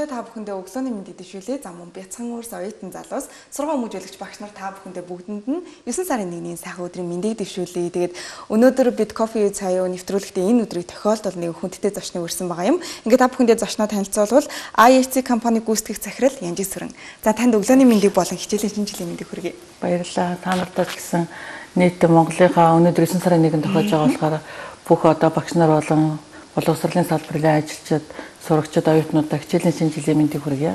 сонсогчдоо та бүхэндээ өглөөний мэндийг дэвшүүлээ. За мөн бяцхан өөрс оюутан залуус сургууль хүмүүжүүлэгч багш нар та бүхэндээ бүгдэнд нь 9 сарын 1-ний сайхан өдрийн мэндийг дэвшүүлээ. Тэгээд өнөөдөр бид кофе үй цаяа нэвтрүүлэхдээ энэ өдрийг тохиолдол нэг хүндтэй зочныг өрсөн байгаа юм. Ингээд та бүхэндээ зочноо танилцуулбал IHC компани гүйцэтгэх захирал Янжи Сүрэн. За танд өглөөний мэндийг болон хичээлийн шинэ жилийн мэндийг хүргэе. Баярлалаа. Та нартай ч гэсэн нийт Монголынхаа өнөөдөр 9 сарын 1-нд тохиолж байгаа болохоор бүх одоо багш нар болон боловсролын салбарын ажилчид, сурагчид, оюутнуудаа хичээлийн шинэ жилийн мэндийг хүргье.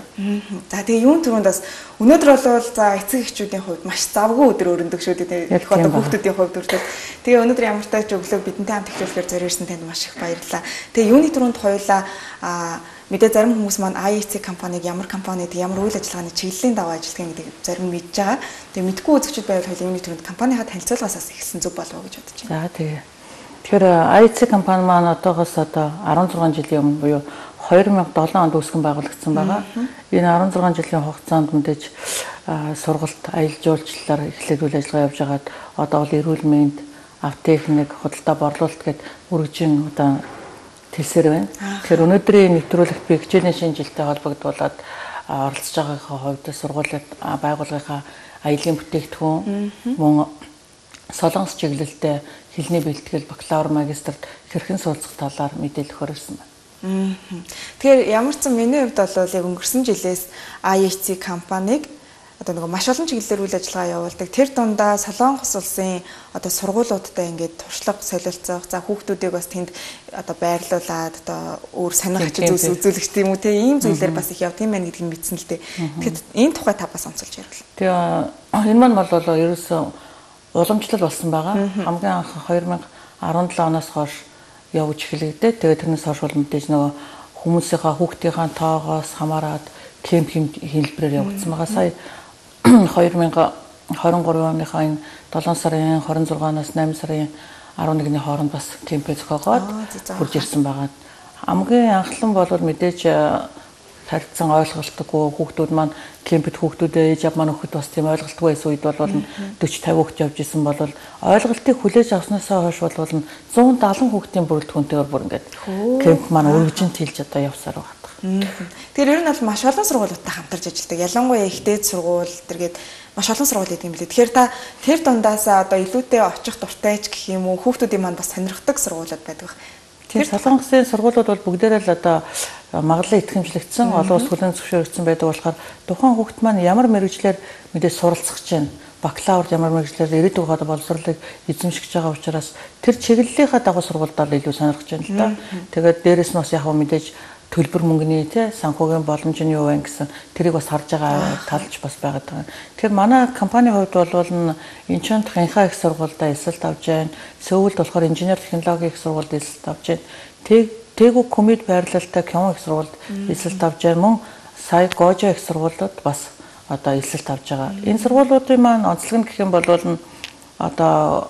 За тэгээ юун түрүүнд бас өнөөдөр бол за эцэг эхчүүдийн хувьд маш завгүй өдөр өрнөдөг шүү дээ. Их одоо хүүхдүүдийн хувьд өртөд. Тэгээ өнөөдөр ямар тач өглөө бидэнтэй хамт эхлүүлэхээр зориулсан танд маш их баярлалаа. Тэгээ юуны түрүүнд хоёулаа мэдээ зарим хүмүүс маань IEC компаниг ямар компанид ямар үйл ажиллагааны чиглэлийн даваа ажилладаг гэдэг зарим мэдж байгаа. Тэгээ мэдгүй үзэгчд байвал хоёул юуны түрүүнд компанийхаа танилцуулгаас эхэлсэн зүг болов уу гэж бодож байна. За тэгээ. Тэгэхээр IC компани маань одоогоос одоо 16 жилийн өмнө буюу 2007 онд үүсгэн байгуулагдсан байгаа. Энэ 16 жилийн хугацаанд мэдээж сургалт, аялал жуулчлалаар эхлээд үйл ажиллагаа явж байгаад одоо бол эрүүл мэнд, автотехник, худалдаа борлуулалт гэд үргэжин одоо тэлсээр байна. Тэгэхээр өнөөдрийн нэвтрүүлэгт би хичээлийн шинэ жилтэй холбогдуулаад оролцож байгаагийн хувьд сургуулийн байгууллагынхаа аялын бүтээгдэхүүн мөн солонгос чиглэлтэй хэлний бэлтгэл бакалавр магистрт хэрхэн суулцах талаар мэдээлэл өгөрсөн байна. Тэгэхээр ямар ч юм миний хувьд бол яг өнгөрсөн жилээс IHC компаниг одоо нэг маш олон чиглэлээр үйл ажиллагаа явуулдаг. Тэр дундаа Солонгос улсын одоо сургуулиудтай ингээд туршлага солилцох, за хүүхдүүдийг бас тэнд одоо байрлуулад одоо өөр сонирхч зүйлс үзүүлэх тийм үү те ийм зүйлээр бас их яв тийм байна гэдгийг мэдсэн л дээ. Тэгэхээр энэ тухай та бас онцолж ярил. Тэгээ энэ маань бол ерөөсөө уламжлал болсон байгаа. Хамгийн анх 2017 оноос хойш явж эхлэгдээд тэгээд тэрнээс хойш бол мэдээж нөгөө хүмүүсийнхаа хүүхдийнхаа тоогоос хамаарат кемп хэлбэрээр явагдсан байгаа. Сая 2023 оныхаа энэ 7 сарын 26-наас 8 сарын 11-ний хооронд бас кемпээ зохиогоод хурж ирсэн байгаа. Хамгийн анхлан бол мэдээж тархицсан ойлголтгүй хүүхдүүд маань кемпэд хүүхдүүдээ ээж аваа маань өгөхөд бас тийм ойлголтгүй байсан үед бол 40 50 хүүхд явж исэн бол ойлголтыг хүлээж авснаасаа хойш бол 170 хүүхдийн бүрэлдэхүүнтэйгээр бүр ингээд кемп маань өргөжин тэлж одоо явсаар байгаа. Тэгэхээр ер нь бол маш олон сургуулиудтай хамтарч ажилладаг. Ялангуяа ихтэй сургууль тэргээд маш олон сургууль гэдэг юм лээ. Тэгэхээр та тэр дундаасаа одоо илүүтэй очих дуртай ч гэх юм уу хүүхдүүдийн маань бас сонирхдаг сургуулиуд байдаг. Тэр солонгосын сургуулиуд бол бүгдээрээ л одоо магадлан итгэмжлэгдсэн олон улс хүлэн зөвшөөрөгдсөн байдаг болохоор тухайн хүүхд маань ямар мэрэгчлэр мэдээ суралцах чинь бакалавр ямар мэрэгчлэр ирээдүйг одоо боловсролыг эзэмшиж байгаа учраас тэр чиглэлийнхаа дагуу сургуульдаа илүү сонирхож байна л да. Тэгээд дээрэс нь бас яг мэдээж төлбөр мөнгөний тий санхүүгийн боломж нь юу вэ гэсэн тэрийг бас харж байгаа талч бас байгаад байгаа. Тэгэхээр манай компани хувьд бол Инчон дахь инхаа их сургуультай эсэлт авж байна. Сөүлд болохоор инженер технологийн их сургуульд эсэлт авж байна. Тэг Тэгүү комед байрлалтай Кён их сургуульд эсэлт авж байгаа мөн сая Гожо их сургуулиуд бас одоо эсэлт авж байгаа. Энэ сургуулиудын маань онцлог нь гэх юм бол одоо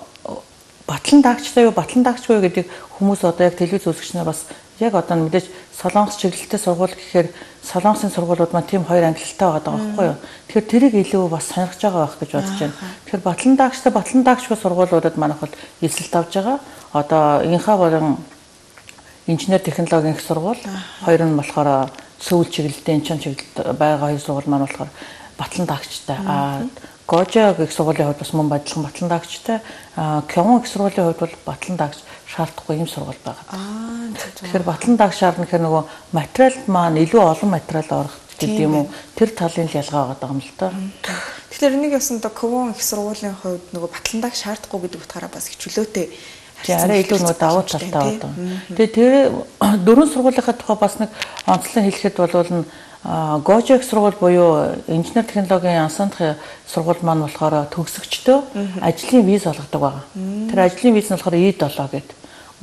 батлан даагчтай юу батлан даагчгүй гэдэг хүмүүс одоо яг телевиз үзэгч нар бас яг одоо мэдээж солонгос чиглэлтэй сургууль гэхээр солонгосын сургуулиуд маань тийм хоёр ангилалтай байгаа байхгүй юу. Тэгэхээр тэрийг илүү бас сонирхож байгаа байх гэж бодож байна. Тэгэхээр батлан даагчтай батлан даагчгүй сургуулиудад манайх бол эсэлт авж байгаа. Одоо инхаа болон инженер технологийн их сургууль хоёр нь болохоор сүүл чиглэлтэй энэ чиглэлд байгаа хоёр сургууль маань болохоор батлан даагчтай. Аа Гожо гэх сургуулийн хувьд бас мөн бадлан батлан даагчтай. Аа Кёмон гэх сургуулийн хувьд бол батлан даагч шаардахгүй юм сургууль байгаа. Аа тэгэхээр батлан дааг шаардна гэхээр нөгөө материал маань илүү олон материал орох гэдэг юм уу? Тэр талын л ялгаа байгаа юм л та. Тэгэхээр энийг ясан до Ковон их сургуулийн хувьд нөгөө батлан дааг шаардахгүй гэдэг утгаараа бас их чөлөөтэй тий арай илүү нөгөө давуу талтай байдаг. Тэгээ тэр дөрвөн сургуулийнхаа тухай бас нэг онцлон хэлэхэд бол Гожек сургууль буюу инженер технологийн ансандх сургууль маань болохоор төгсөгчдөө ажлын виз олгодог байгаа. Тэр ажлын виз нь болохоор И7 гэдэг.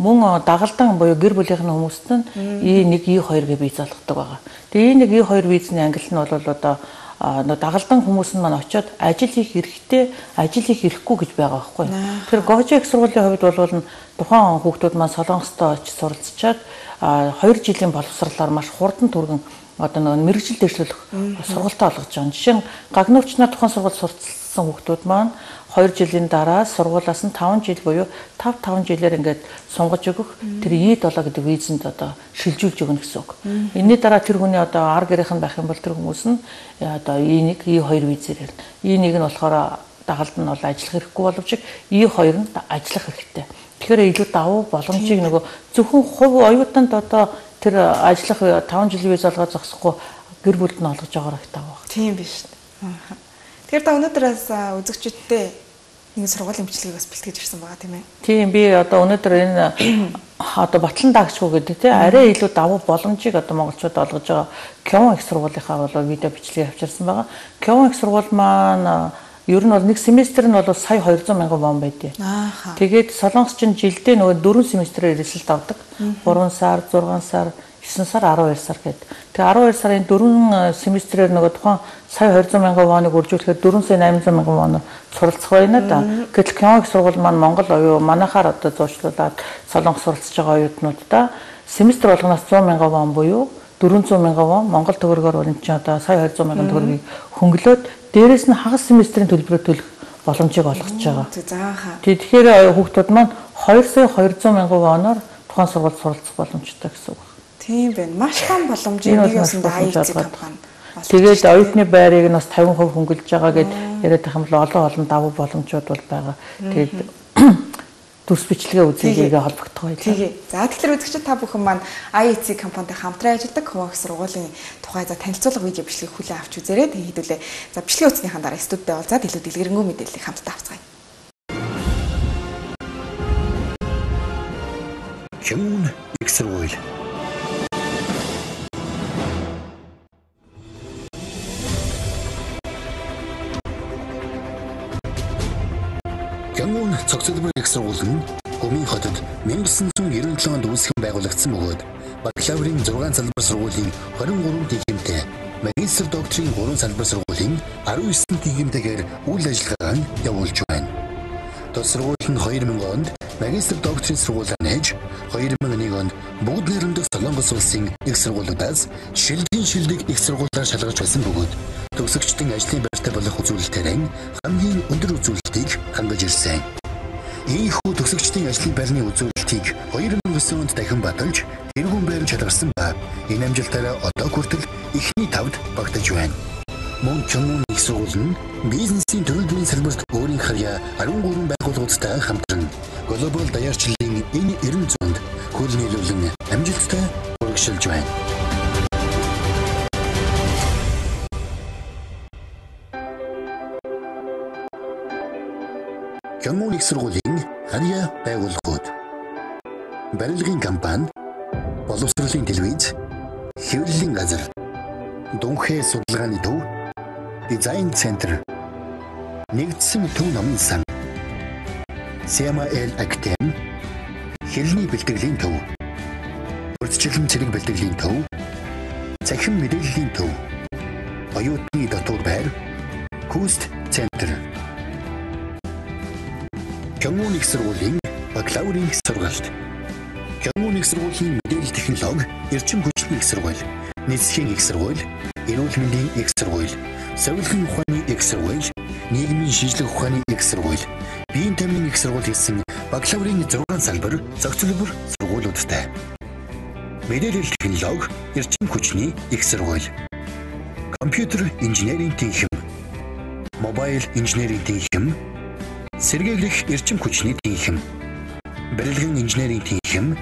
Мөн дагалдан буюу гэр бүлийнх нь хүмүүст нь И1, И2 гэж виз олгодог байгаа. Тэгээ И1, И2 визний англи нь бол одоо дагалдан хүмүүс нь маань очиод ажил хийх эрхтэй, ажил хийх эрхгүй гэж байгаа байхгүй. Тэгэхээр Гожек сургуулийн хувьд бол тухайн хүүхдүүд маань солонгостой очиж суралцчаад 2 жилийн боловсролоор маш хурдан түргэн одоо нэг мэрэгжил дэвшлүүлэх сургалтаа олгож байгаа. Жишээ нь гагнуучнаар тухайн сургалт сурталчилсан хүмүүс маань 2 жилийн дараа сургуулаас нь 5 жил буюу 5 5 жилээр ингээд сунгаж өгөх тэр E7 гэдэг визэнд одоо шилжүүлж өгнө гэсэн үг. Энэний дараа тэр хүний одоо ар гэрийнх нь байх юм бол тэр хүмүүс нь одоо E1 E2 визээр E1 нь болохоор дагалд нь бол ажиллах хэрэггүй боловч E2 нь ажиллах хэрэгтэй. Тэгэхээр илүү давуу боломжийг нөгөө зөвхөн хувь оюутанд одоо тэр ажиллах 5 жилийн виз олгоод зогсохгүй гэр бүлд нь олгож байгаа их даваа. Тийм биш. Тэгэхээр та өнөөдрөөс үзэгчдтэй нэг сургуулийн бичлэгийг бас бэлтгэж ирсэн байгаа тийм ээ. Тийм би одоо өнөөдөр энэ одоо батлан даагчгүй гэдэг тийм арай илүү давуу боломжийг одоо монголчууд олгож байгаа Кёвон их сургуулийнхаа бол видео бичлэгийг авчирсан байгаа. Кёвон их сургууль маань ер нь бол нэг семестр нь бол сая 200 мянган вон байдیں۔ Тэгээд солонгос чинь жилдээ нөгөө 4 семестрээр эрсэлт авдаг. 3 сар, 6 сар, 9 сар 12 сар гэдэг. Тэгээ 12 сарын 4 семестрээр нөгөө тухайн сая 200 мянган воныг үржүүлэхэд 4 сая 800 мянган вон суралцах байна да. Гэтэл Кёнг сургууль маань Монгол оюу манахаар одоо зуучлуулад солонгос суралцж байгаа оюутнуудаа семестр болгоноос 100 мянган вон буюу 400 мянган вон Монгол төгрөгөөр бол энэ чинь одоо сая 200 мянган төгрөгийг хөнгөлөөд дээрэс нь хагас семестрийн төлбөрөөр төлөх боломжийг олгож байгаа. Тэгэхээр хүүхдүүд маань 2 сая 200 мянган воноор тухайн сургуульд суралцах боломжтой гэсэн үг. Тийм байна. Маш том боломжийг нэг ясандаа АИЦ компани. Тэгээд оюутны байрыг нь бас 50% хөнгөлж байгаа гэд яриад байх юм бол олон олон давуу боломжууд бол байгаа. Тэгээд дүрс бичлэгээ үзүүлээгээ холбогдох байлаа. Тэгээ. За тэгэхээр үзэгчид та бүхэн маань IEC компанитай хамтран ажилладаг Хуваах сургуулийн тухай за танилцуулга видео бичлэгийг хүлээн авч үзээрэй. Тэгээ хэдүүлээ. За бичлэгийн үтснийхэн дараа студидтэй уулзаад илүү дэлгэрэнгүй мэдээллийг хамтдаа авцгаая. Хэмүн их сургууль Гянуун цогцлбор их сургууль нь Хөмийн хотод 1997 онд үүсгэн байгуулагдсан бөгөөд бакалаврын 6 салбар сургуулийн 23 дигэмтэй, магистр докторийн 3 салбар сургуулийн 19 дигэмтэйгээр үйл ажиллагааг нь явуулж байна. Тус сургууль нь 2000 онд магистр докторийн сургуулиар нээж 2001 онд бүгд найрамдах Солонгос улсын их сургуулиудаас шилдэг шилдэг их сургуулиар шалгаж байсан бөгөөд төгсөгчдийн ажлын байртай болох үзүүлэлтээр хамгийн өндөр үзүүлэлтийг хангаж ирсэн. Ийхүү төгсөгчдийн ажлын байрны үзүүлэлтийг 2009 онд дахин баталж тэргүүн байранд шалгарсан ба энэ амжилтаараа одоо хүртэл эхний тавд багтаж байна. Мөн Чонмун их сургууль нь бизнесийн төлөвлөмжийн салбарт өөрийн харьяа 13 байгууллагуудтай хамтран глобал даяарчлалын энэ 90 зуунд хөл нийлүүлэн амжилттай урагшилж байна. Чонмун их сургуулийн харьяа байгууллагууд. Барилгын компани боловсролын телевиз хэвлэлийн газар Дүнхээ судалгааны төв дизайн центр нэгдсэн төв номын сан эл Актем хэлний бэлтгэлийн төв урдчлан цэрэг бэлтгэлийн төв цахим мэдээллийн төв оюутны дотор байр Куст центр Кёмун их сургуулийн бакалаврын сургалт Кёмун их сургуулийн мэдээлэл технологи эрчим хүчний их сургууль нийслэлийн их сургууль эрүүл мэндийн их сургууль Совилгын ухааны их сургууль, нийгмийн шинжлэх ухааны их сургууль, биеийн тамирын их сургууль гэсэн бакалаврын 6 салбар зохицолбор сургуулиудтай. Мэдээлэл технологи, эрчим хүчний их сургууль. Компьютер инженерийн тэнхим, мобайл инженерийн тэнхим, сэргийлэх эрчим хүчний тэнхим, барилгын инженерийн тэнхим,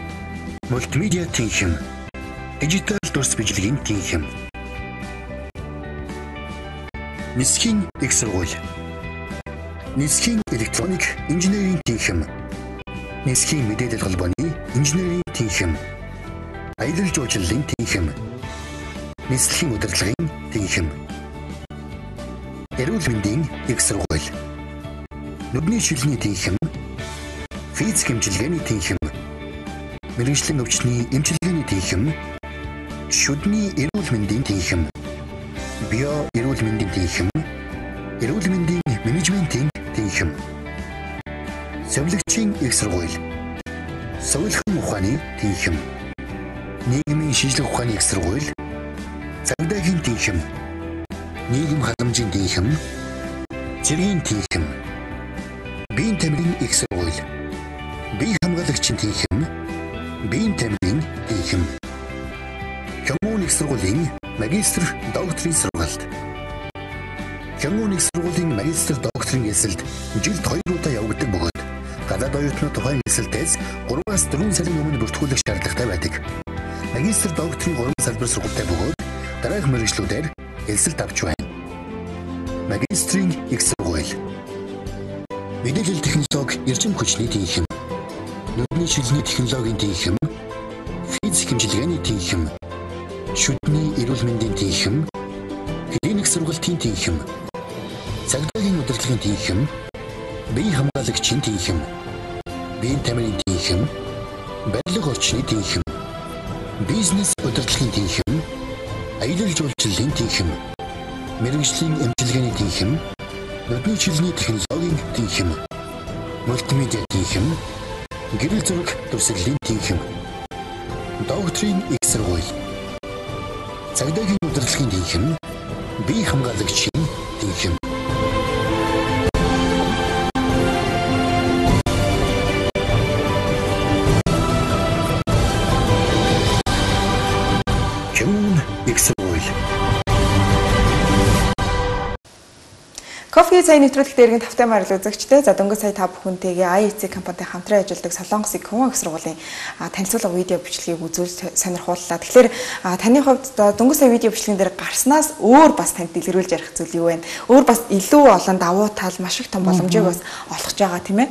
мультимедиа тэнхим, дижитал дүрс бичлэгийн тэнхим Нисхийн их сургууль. Нисхийн электроник инженерийн тэнхим. Нисхийн мэдээлэл холбооны инженерийн тэнхим. Аялал жуулчлалын тэнхим. Нислэгийн удирдлагын тэнхим. Эрүүл мэндийн их сургууль. Нүдний шилний тэнхим. Физик хэмжлэгээний тэнхим. Мэргэжлийн өвчтний эмчилгээний тэнхим. Шүдний эрүүл мэндийн тэнхим био эрүүл мэндийн тэнхим, эрүүл мэндийн менежментийн тэнхим, совилогчийн их сургууль, совилгын ухааны тэнхим, нийгмийн шинжлэх ухааны их сургууль, цагдаагийн тэнхим, нийгэм халамжийн тэнхим, цэргийн тэнхим, биеийн тамирын их сургууль, бие хамгаалагчийн тэнхим, биеийн тамирын тэнхим. Хямуун их сургуулийн магистр докторийн сургалт. Хямуун их сургуулийн магистр докторийн эсэлд жилд 2 удаа явагддаг бөгөөд гадаад оюутнууд тухайн эсэлтээс 3-аас 4 сарын өмнө бүртгүүлэх шаардлагатай байдаг. Магистр докторийн 3 салбар сургалттай бөгөөд дараах мэрэгчлүүдээр элсэлт авч байна. Магистрийн их. Мэдээлэл технологи, эрчим хүчний тэнхим, нүдний шилжний технологийн тэнхим, физик хэмжлэгээний тэнхим, шүдний эрүүл мэндийн тэнхим, клиник сургалтын тэнхим, цагдаагийн удирдлагын тэнхим, бие хамгаалагчийн тэнхим, биеийн тамирын тэнхим, барилга орчны тэнхим, бизнес удирдлагын тэнхим, аялал жуулчлалын тэнхим, мэрэгжлийн эмчилгээний тэнхим, нүдний чилний технологийн тэнхим, мультимедиа тэнхим, гэрэл зураг дүрсгэлийн тэнхим, докторийн их сургууль, цагдаагийн удирдлагын тэнхим, бие хамгаалагчийн тэнхим. Кофе сая нэвтрүүлэгт иргэн тавтай марил үзэгчтэй за дөнгөж сая та бүхэнтэйгээ IEC компанитай хамтран ажилладаг Солонгосын Кон их сургуулийн танилцуулга видео бичлэгийг үзүүл сонирхууллаа. Тэгэхээр таны хувьд дөнгөж сая видео бичлэгэн дээр гарснаас өөр бас танд дэлгэрүүлж ярих зүйл юу вэ? Өөр бас илүү олон давуу тал маш их том боломжийг бас олгож байгаа тийм ээ.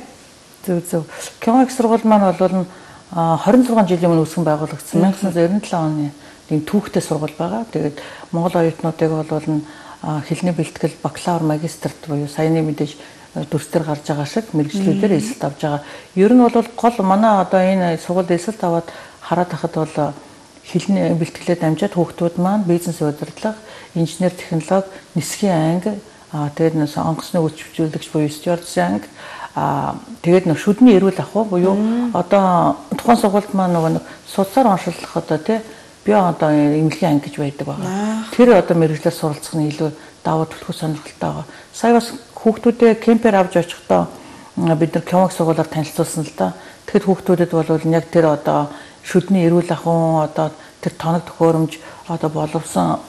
Зөв зөв. Кон их сургууль маань бол 26 жилийн өмнө үүсгэн байгуулагдсан 1997 оны тийм түүхтэй сургууль байгаа. Тэгээд Монгол оюутнуудыг бол хэлний бэлтгэл бакалавр магистрт буюу саяны мэдээж дүрстэр гарч байгаа шиг мэрэгчлүүдээр эсэлт авж байгаа. Ер нь бол гол манай одоо энэ сургуульд эсэлт аваад хараад хахад бол хэлний бэлтгэлээр дамжаад хүүхдүүд маань бизнес удирдлага, инженер технологи, нисхийн анги, тэгээд нэг онгоцны үйлчилжүүлэгч буюу стюардсын анги, тэгээд нэг шүдний эрүүл ах буюу одоо тухайн сургуульд маань нөгөө нэг судсаар оншиллах одоо тий би одоо эмнэлгийн анги гэж байдаг байгаа. Тэр одоо мэрэгчлэр суралцах нь илүү даваа төлөх сонирхолтой байгаа. Сая бас хүүхдүүдээ кемпер авч очихдоо бид нар кемок сургуулаар танилцуулсан л да. Тэгэхэд хүүхдүүдэд бол яг тэр одоо шүдний эрүүл ахуйн одоо тэр тоног төхөөрөмж одоо боловсон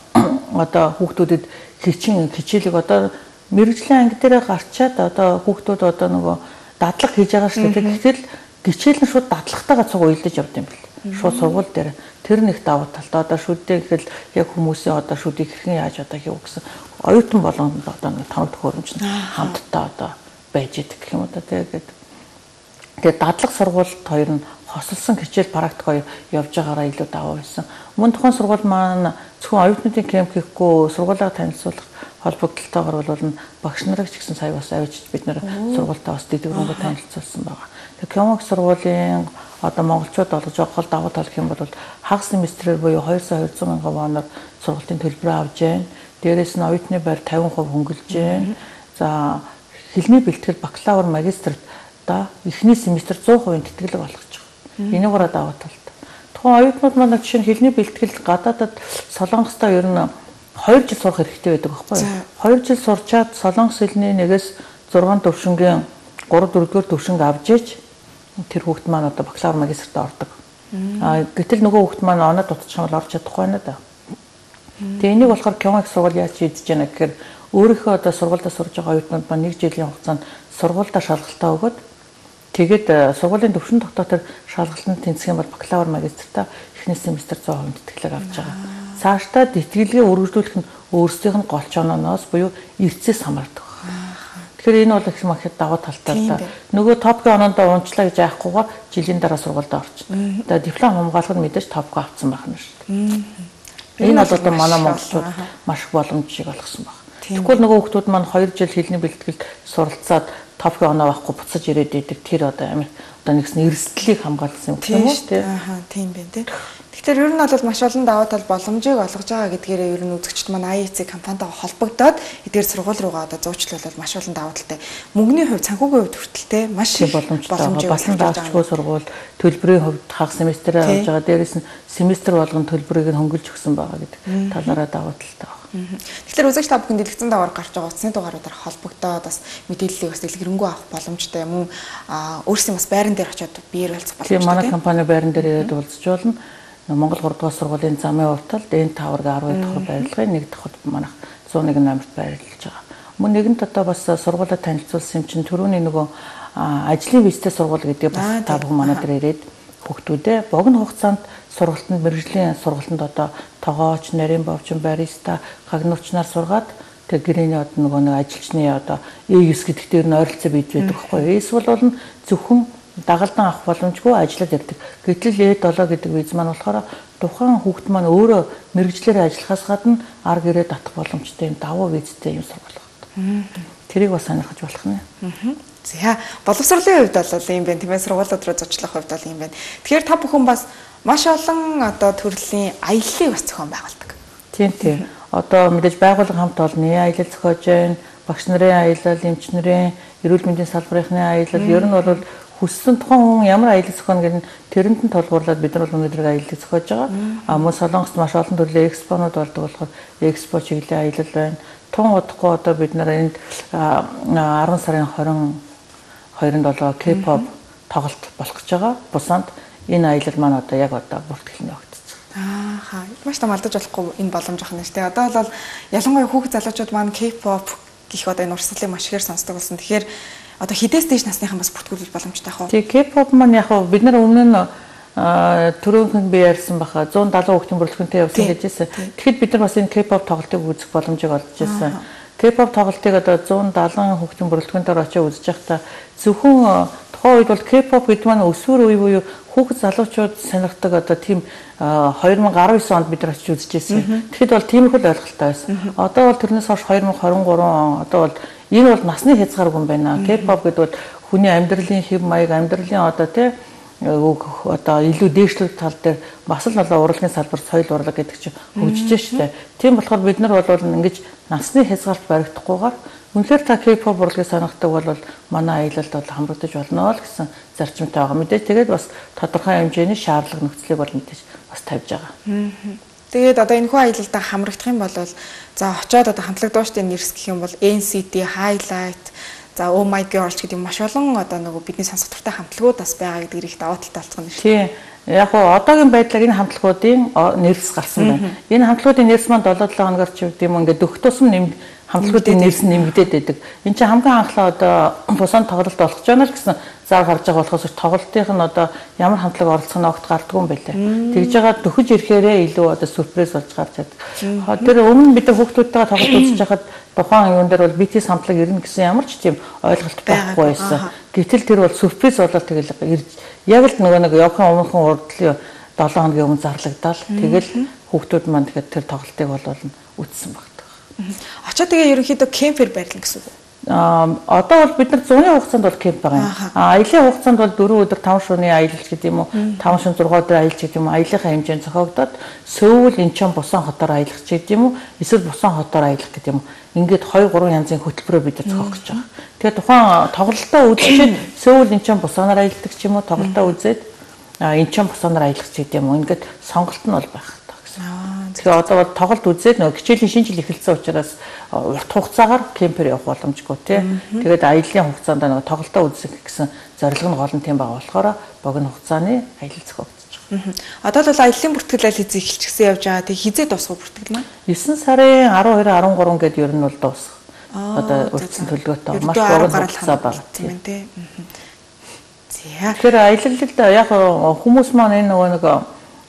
одоо хүүхдүүдэд хичин хичээлэг одоо мэрэгжлийн анги дээр гарчаад одоо хүүхдүүд одоо нөгөө дадлаг хийж байгаа шүү дээ. Гэтэл гिचээл нь шууд дадлагтайгаа цуг уйлдаж явд юм бэл. Шууд сургууль дээр Тэр нэг давуу талтай. Одоо шүдээ гэхэл яг хүмүүсийн одоо шүдийг хэрхэн яаж одоо хийв гэсэн оюутан болгонд одоо нэг тоног төхөөрөмж хамтдаа одоо байж идэг гэх юм одоо тэгээд тэгээд дадлаг сургуульд хоёр нь хосолсон хичээл практик хоёр явж байгаараа илүү даваа байсан. Мөн тухайн сургууль маань зөвхөн оюутнуудын кемп хийхгүй сургуулаа танилцуулах холбогдлолтойгоор бол багш нарыг ч гэсэн сая бас авчиж бид нэр сургуультаа бас дэдвэрөнгөө танилцуулсан байгаа. Тэгээд кемок сургуулийн одоо монголчууд олгож байгаа гол давуу тал гэх юм бол хагас семестрээр буюу 200 200 мянган воноор сургалтын төлбөрөө авж байна. Дээрээс нь оюутны байр 50% хөнгөлж байна. За хэлний бэлтгэл бакалавр магистрт да эхний семестр 100% тэтгэлэг болгож байгаа. Энийг гураа давуу талтай. Тухайн оюутнууд маань жишээ нь хэлний бэлтгэл гадаадад солонгостой ер нь 2 жил сурах хэрэгтэй байдаг байхгүй юу? 2 жил сурчаад солонгос хэлний нэгээс 6 төвшингийн 3 4 дугаар төвшинг авч иж тэр хүүхд маань одоо бакалавр магистрт ордог. Аа гэтэл нөгөө хүүхд маань оноо дутчих юм бол орж чадахгүй байна да. Тэгээ энийг болохоор Кёнг сургууль яаж шийдэж яана гэхээр өөрийнхөө одоо сургуульдаа сурж байгаа оюутнууд маань нэг жилийн хугацаанд сургуульдаа шалгалтаа өгөөд тэгээд сургуулийн төвшин тогтоотор шалгалтанд тэнцэх юм бол бакалавр магистртаа эхний семестр 100% тэтгэлэг авч байгаа. Цаашдаа тэтгэлгээ өргөжлүүлэх нь өөрсдийнх нь голч онооноос буюу эрдэсээс хамаардаг. Тэгэхээр энэ бол их махэд даваа талтай л да. Нөгөө топгийн оноондоо унчлаа гэж яахгүйгээр жилийн дараа сургуульд орчихно. Тэгээ диплом хамгаалах нь мэдээж топго авцсан байх нь шүү дээ. Энэ бол одоо манай монголчууд маш их боломжийг олгосон баг. Тэгвэл нөгөө хүмүүс маань 2 жил хэлний бэлтгэлд суралцаад топик оноо авахгүй буцаж ирээд идэг тэр одоо амир одоо нэгсэн эрсдлийг хамгаалсан юм тийм дээ. Аа тийм байна тийм. Тэгэхээр ер нь бол маш олон даваа тал боломжийг олгож байгаа гэдгээрээ ер нь үзэгчд маань IEC компанитайгаа холбогдоод эдгээр сургууль руугаа одоо зуучлуулаад маш олон даваа талтай. Мөнгөний хувь санхүүгийн хувьд хүртэлтэй маш их боломжтой. болсон даачгүй сургууль төлбөрийн хувьд хагас семестрээр авж байгаа. Дээрээс нь семестр болгон төлбөрийг нь хөнгөлж өгсөн байгаа гэдэг талаараа даваа талтай байна. Тэгэхээр үзэгч та бүхэн дэлгэцэн даваар гарч байгаа утасны дугааруудаар холбогдоод бас мэдээллийг бас дэлгэрэнгүй авах боломжтой мөн өөрсдийн бас байран дээр очиод биеэр уулзах боломжтой. Тийм манай компани байран дээр ирээд уулзч болно. Монгол 3 дугаар сургуулийн замын урталд энэ тавраг 12 дахь байрлалын нэг дахь манайх 101 8-т байрлаж байгаа. Мөн нэгэнт одоо бас сургуулаа танилцуулсан юм чинь түрүүний нөгөө ажлын визтэй сургууль гэдэг бас та бүхэн манай дээр ирээд хүүхдүүдээ богино хугацаанд сургалтанд мэрэгжлийн сургалтанд одоо тогооч, нарийн бовчин, бариста, гагнуучнаар сургаад тэг гэрээний одоо нөгөө нэг ажилчны одоо E9 гэдэг дээр нь ойролцоо бийж байдаг байхгүй. Эсвэл бол зөвхөн дагалдан авах боломжгүй ажиллаад ирдэг. Гэтэл E7 гэдэг виз маань болохоор тухайн хүүхд маань өөрөө мэрэгжлэр ажиллахаас гадна ар гэрээ татах боломжтой юм давуу визтэй юм сургууль байна. Тэрийг бас сонирхож болох нэ. За боловсролын хувьд бол юм байна тийм ээ сургуулиуд руу зочлох хувьд бол юм байна. Тэгэхээр та бүхэн бас маш олон одоо төрлийн аяллыг бас зохион байгуулдаг. Тийм тийм. Одоо мэдээж байгууллага хамт олонны аялал зохиож байна. Багш нарын аялал, эмч нарын эрүүл мэндийн салбарынхны аялал ер нь бол хүссэн тухайн хүн ямар аялал зохионо гэдэг нь тэрэнд нь толгуурлаад бид нар бол өнөөдөр аялал зохиож байгаа. А мөн Солонгост маш олон төрлийн экспонууд болдог болохоор экспо чиглэлийн аялал байна. Тун удахгүй одоо бид нар энд 10 сарын 20 22-нд болоо K-pop тоглолт болох гэж байгаа. Бусанд энэ аялал маань одоо яг одоо бүртгэлний огтцсон. Ааха маш том алдаж болохгүй энэ боломж шүү дээ. Одоо бол ялангуяа хүүхд залуучууд маань K-pop гэх одоо энэ урсгалыг маш ихээр сонсдог болсон. Тэгэхээр одоо хідээс дээш насныхан бас бүртгүүлэх боломжтой хаа. Тий K-pop маань яг бид нар өмнө нь төрөөнхөн би ярьсан баха 170 хүүхдийн бүрэлдэхүүнтэй явсан гэжсэн. Тэгэхэд бид нар бас энэ K-pop тоглолтыг үзэх боломжийг олж ирсэн. K-pop тоглолтыг одоо 170 хүүхдийн бүрэлдэхүүнээр очиж үзэж байхдаа зөвхөн тухайн үед бол K-pop гэдэг маань өсвөр үе буюу хүүхэд залуучууд сонирхдаг одоо тийм 2019 онд бид нар очиж үзчихсэн. Тэгэхэд бол тиймэрхүү ойлголттой байсан. Одоо бол тэрнээс хойш 2023 он одоо бол энэ бол насны хязгааргүй юм байна. K-pop гэдэг бол хүний амьдралын хэв маяг, амьдралын одоо тийм одоо илүү дээшлэх тал дээр бас л болоо урлагийн салбар соёл урлаг гэдэг чинь хөгжиж штэ. Тийм болохоор бид нар бол ингэж насны хязгаарт баригдахгүйгээр үнэхээр та K-pop урлагийг сонирхдаг бол манай аялалд бол хамрагдаж болно л гэсэн зарчимтай байгаа. Мэдээж тэгээд бас тодорхой хэмжээний шаардлага нөхцөлийг бол мэдээж бас тавьж байгаа. Тэгээд одоо энэ хүү аялалдаа хамрагдах юм бол за очиод одоо хамтлаг дууштай нэрс гэх юм бол NCT, Highlight За Oh my girl гэдэг маш олон одоо нөгөө бидний сонсох дуртай хамтлагууд бас байгаа гэдэг их даваа талтай болцгоо шүү. Тийм. Яг гоо одоогийн байдлаар энэ хамтлагуудын нэрс гарсан байна. Энэ хамтлагуудын нэрс маань 7 7 хоногор ч юм ингээд өх тусам нэм хамтлагуудын нэрс нэмэгдээд байдаг. Энд чинь хамгийн анхлаа одоо бусан тоглолт болох ч юм л гэсэн зар гарч байгаа болохоос тоглолтын нь одоо ямар хамтлаг оролцох нь огт гардгүй юм байлаа. Тэгж байгаа дөхөж ирэхээрээ илүү одоо сүрприз болж гарч чаддаг. Тэр өмнө бид хүүхдүүдтэйгээ тоглолт үзэж байхад тухайн юун дээр бол BTS хамтлаг ирнэ гэсэн ямар ч тийм ойлголт байхгүй байсан. Гэтэл тэр бол сүрприз болоод тэгэл ирж яг л нөгөө нэг явахын өмнөхөн урдлын 7 хоногийн өмнө зарлагдал. Тэгэл хүүхдүүд маань тэгэхээр тэр тоглолтыг бол үзсэн багтдаг. Очоо тэгээ ерөнхийдөө кемпер байрлал гэсэн үг а одоо бол бид нар зуны хугацаанд бол кемп байгаа юм. А аялын хугацаанд бол 4 өдөр 5 шөнийн аялал гэдэг юм уу? 5 шөнө 6 өдөр аялж гэдэг юм уу? Аяллахаа хэмжээнд зохиогдоод Сөүл Инчон Бусан хотоор аялах гэдэг юм уу? Эсвэл Бусан хотоор аялах гэдэг юм уу? Ингээд 2 3 янзын хөтөлбөрөөр бид зохиох гэж байгаа. Тэгээ тухайн тоглолтоо үзчихэд Сөүл Инчон Бусанаар аялдаг ч юм уу? Тоглолтоо үзээд Инчон Бусанаар аялах гэдэг юм уу? Ингээд сонголт нь бол гэсэн. Тэгэхээр одоо бол тоглолт үзээд нөгөө хичээлийн шинэ жил эхэлсэн учраас урт хугацаагаар кемпер явах боломжгүй тий. Тэгээд аяллаа хугацаанд нөгөө тоглолтоо үзэх гэсэн зорилго нь гол нь тийм байгаа болохоор богино хугацааны аялал байгаа. Одоо бол аяллаа бүртгэлэл хийх эхэлчихсэн явж байгаа. Тэг хизээ дуусах бүртгэл маань? 9 сарын 12 13 гэдээ ер нь бол дуусах. Одоо үлдсэн төлөвлөгөөтэй маш богино хугацаа байна тийм тий. Тэгэхээр аялалд яг хүмүүс маань энэ нөгөө нэг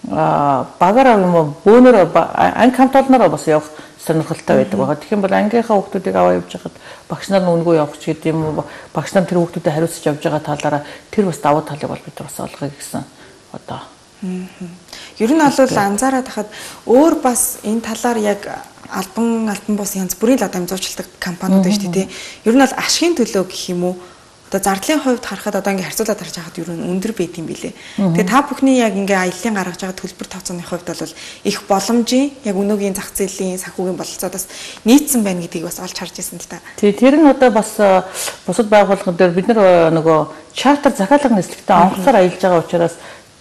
багаараа юм уу бөөнөр анги хамт олнороо бас явах сонирхолтой байдаг байгаа. Тэгэх юм бол ангийнхаа хүүхдүүдийг аваа явж хахад багш нар нь үнгөө явах ч гэдэг юм уу багш нар тэр хүүхдүүдэд хариуцж явж байгаа талаараа тэр бас давуу талыг бол бид бас олгоё гэсэн одоо. Ер нь бол анзаараад хахад өөр бас энэ талаар яг албан албан бус янз бүрийн л одоо амжуулчилдаг компаниуд байна шүү дээ. Ер нь бол ашигын төлөө гэх юм уу? Одоо зардлын хувьд харахад одоо ингээ харьцуулаад харж байхад ер нь өндөр байт юм билэ. Тэгээ та бүхний яг ингээ аяллаа гаргаж байгаа төлбөр тооцооны хувьд бол их боломжийн яг өнөөгийн зах зээлийн санхүүгийн бололцоодоос нийцсэн байна гэдгийг бас олж харж ирсэн л та. Тий, тэр нь одоо бас бусад байгууллагууд дээр бид нар нөгөө чартер захиалга нислэгтээ онгоцоор аялж байгаа учраас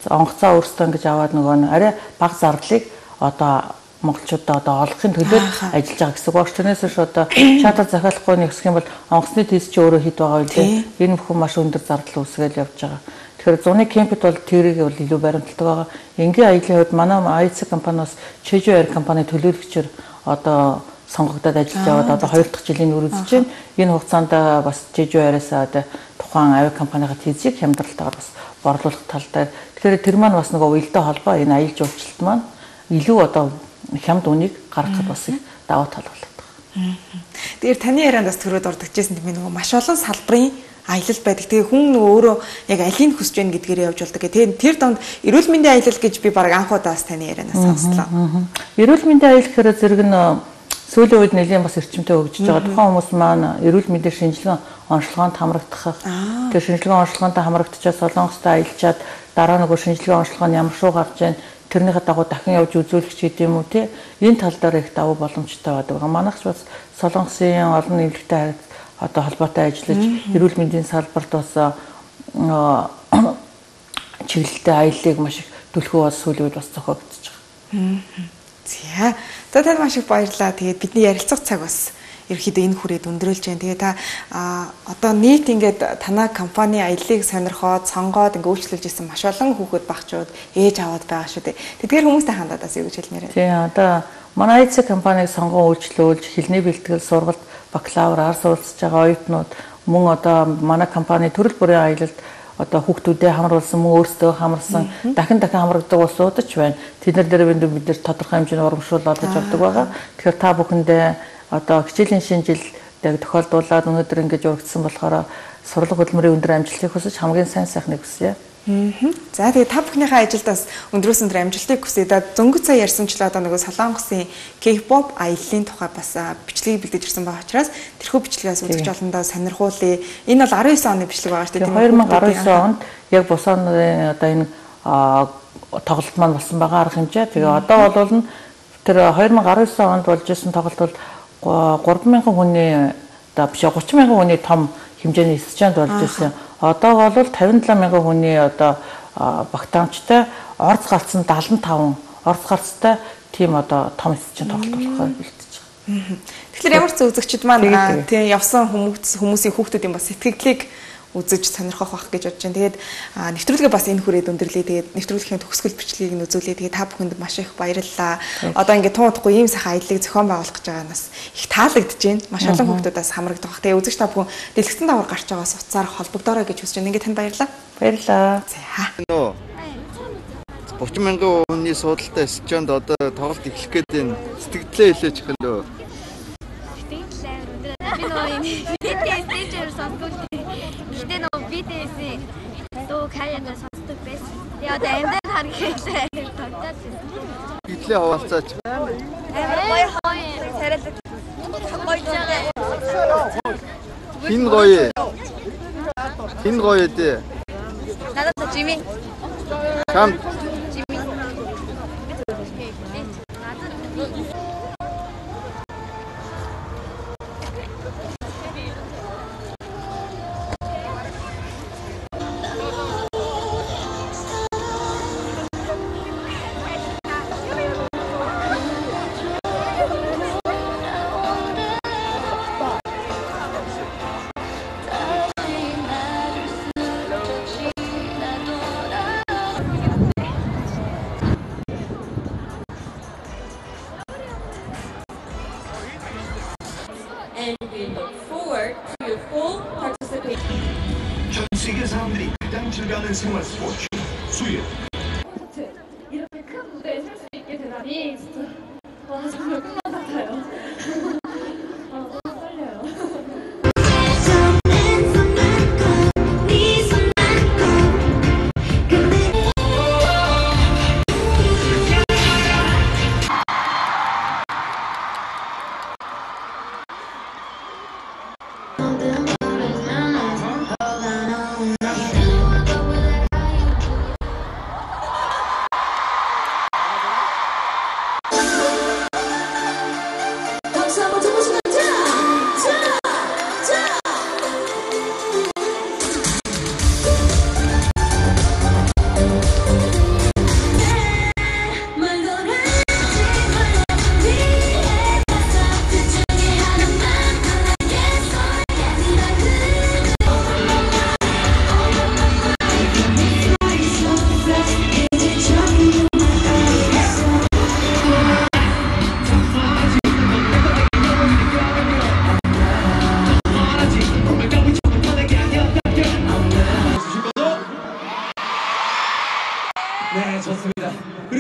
онгоцоо өөрсдөө ингэж аваад нөгөө арай бага зардлыг одоо монголчуудаа одоо олохын төлөө ажиллаж байгаа гэсэн үг. Тэрнээс биш одоо чатар захиалахгүй нэгсэх юм бол онгоцны тест чи өөрөө хэд байгаа вэ? Энэ бүхэн маш өндөр зардал үүсгээл явж байгаа. Тэгэхээр зуны кемпэд бол тэрийг бол илүү баримталдаг байгаа. Энгийн аяллаа хувьд манай IC компаниас Чежо Air компани төлөөлөгчөөр одоо сонгогдоод ажиллаж яваад одоо 2 дахь жилийн үргэлжлэж байна. Энэ хугацаанд бас Чежо Air-аас одоо тухайн авиа компанийга тэзийг хямдралтаар бас борлуулах талтай. Тэгэхээр тэр маань бас нөгөө уялдаа холбоо энэ аялал жуулчлалт маань илүү одоо хямд үнийг гаргахад бас их даваа тал болоод байгаа. Тэгэхээр таны яриандаас төрөөд ордогчсэн тийм нөгөө маш олон салбарын аялал байдаг. Тэгээ хүн өөрөө яг алийг хүсэж байна гэдгээр явж болдог. Тэгээ тэр донд эрүүл мэндийн аялал гэж би баг анхудаас таны ярианаас сонслоо. Эрүүл мэндийн аялал гэхээр зэрэг нь сүүлийн үед нэлийн бас эрчимтэй хөгжиж байгаа. Тухайн хүмүүс маань эрүүл мэндийн шинжилгээ онцлогоонд хамрагдах. Тэр шинжилгээ онцлогоонд хамрагдчихад солонгостой аялчаад дараа нөгөө шинжилгээ онцлогоо нь ямар шуу гарч ийн тэрнийхээ дагуу дахин явж үзүүлэх ч гэдэм үү те энэ тал дээр их давуу боломжтой байдаг. Манайхч бас солонгосын олон нийлэгтэй одоо холбоотой ажиллаж эрүүл мэндийн салбарт бас чиглэлтэй аяллыг маш их төлхөө бас сүүлийн үед бас зохиогдож байгаа. За. За танд маш их баярлалаа. Тэгээд бидний ярилцах цаг бас ерөөхдөө энэ хүрээд өндрүүлж байна. Тэгээ та одоо нийт ингээд танаа компани аяллыг сонирхоод сонгоод ингээд үйлчлүүлж исэн маш олон хүүхэд багчууд ээж аваад байгаа шүү дээ. Тэдгээр хүмүүстэй хандаад бас юу гэж хэлмээр байна. Тийм одоо манай IC компаниг сонгон үйлчлүүлж хилний бэлтгэл сургалт бакалавраар суралцж байгаа оюутнууд мөн одоо манай компани төрөл бүрийн аялалд одоо хүүхдүүдэд хамруулсан мөн өөрсдөө хамарсан дахин дахин хамрагдаг улсууд ч байна. Тэднэр дээр бид бид тодорхой хэмжээний урамшуул олгож авдаг байгаа. Тэгэхээр та бүхэндээ одоо хичээлийн шинжил яг тохиолдуулаад өнөөдөр ингэж урагдсан болохоор сурлаг хөдөлмөрийн өндөр амжилтыг хүсэж хамгийн сайн сайхныг хүсье. За тэгээ та бүхнийхээ ажилдаас өндрөөс өндөр амжилтыг хүсье. Да зөнгөц цаа ярьсанчлаа одоо нөгөө Солонгосын K-pop аяллаа тухай бас бичлэгийг бэлдэж ирсэн байгаа учраас тэрхүү бичлэгээс үзэж олондоо сонирхуулъя. Энэ бол 19 оны бичлэг байгаа шүү дээ. 2019 онд яг Бусан одоо энэ тоглолт маань болсон байгаа арга хэмжээ. Тэгээ одоо бол тэр 2019 онд болж исэн тоглолт бол 3000 хүний одоо биш 30 мянган хүний том хэмжээний эсчэнд болж ирсэн. Одоо бол 57 мянган хүний одоо багтаамжтай орц гарцсан 75 орц гарцтай тийм одоо том эсчэнд бэлтэж байгаа. Тэгэхээр ямар ч үзэгчд маань тийм явсан хүмүүс хүмүүсийн хүүхдүүдийн бас сэтгэлдлийг үзэж сонирхох байх гэж бодож байна. Тэгээд нэвтрүүлгээ бас энэ хүрээд өндөрлөө. Тэгээд нэвтрүүлгийн төгсгөл бичлэгийг нь үзүүлээ. Тэгээд та бүхэнд маш их баярлалаа. Одоо ингээд туудахгүй ийм сайхан аяллыг зохион байгуулах гэж байгаа нас их таалагдж байна. Маш олон хүмүүстээс хамрагдах. Тэгээд үзэгч та бүхэн дэлгэцэн давар гарч байгаас уцаар холбогдорой гэж хүсэж байна. Ингээд танд баярлалаа. Баярлалаа. За. 30 мянган хүний суудалтай эсчэнд одоо тоглолт эхлэх гээд байна. Сэтгэлдээ хэлээч хэлөө. Сэтгэлдээ. Би нөө энэ тэтэсээр сонсгол Гэтэ нөгөө BTS-ийн дуу Каягаар сонсдог байсан. Тэгээ одоо амьдад харгахлаа тогтоод байсан. Битлээ хаваалцаач. Гоё гоё царайлаг. Гоё. Хин гоё. Хин гоё дээ. Надад Жими. Чам 생활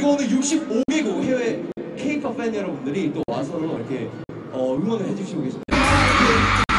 그리고 오늘 65개국 해외 K-pop 팬 여러분들이 또 와서 이렇게 어, 응원을 해주시고 계십니다.